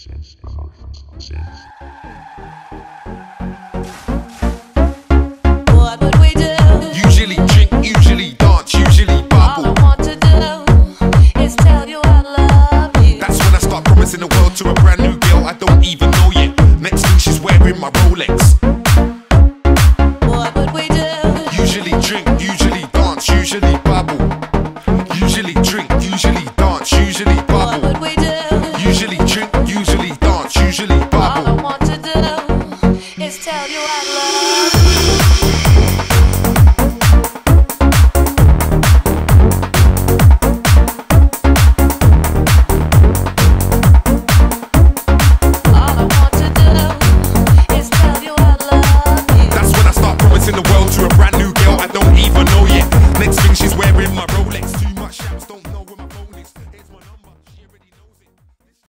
Usually drink, usually dance, usually bubble. That's when I start promising the world to a brand new girl I don't even know yet. Next thing she's wearing my Rolex. What would we do? Usually drink, usually dance, usually bubble. Usually drink, usually dance, usually. tell you I